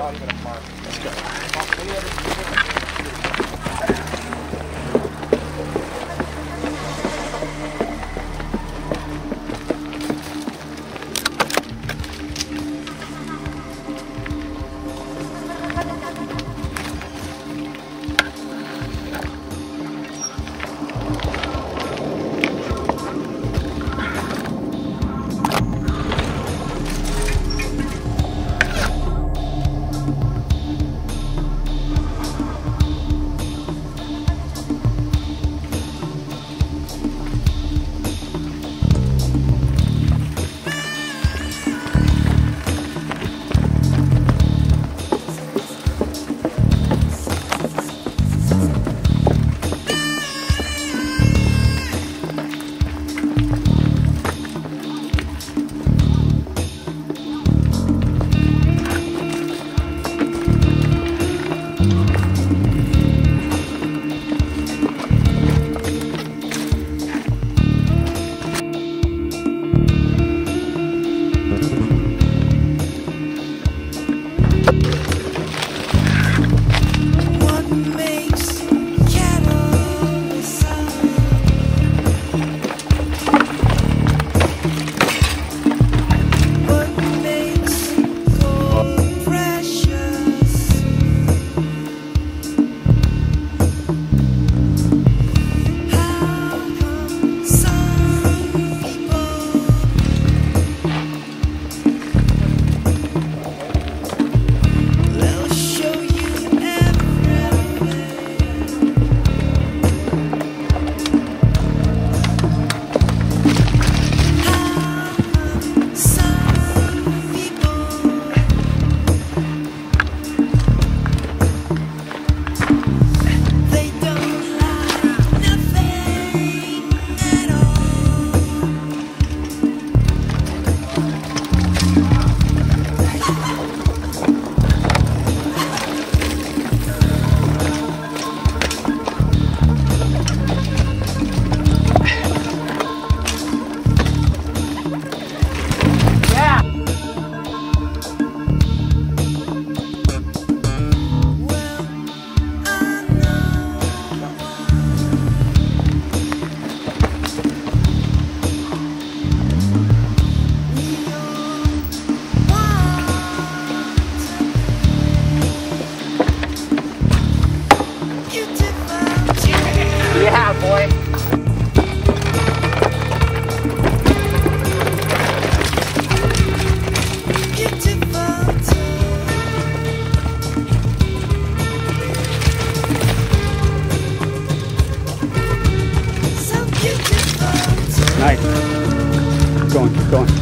not even a mark. Let's go. Any boy. Nice. Keep going, keep going.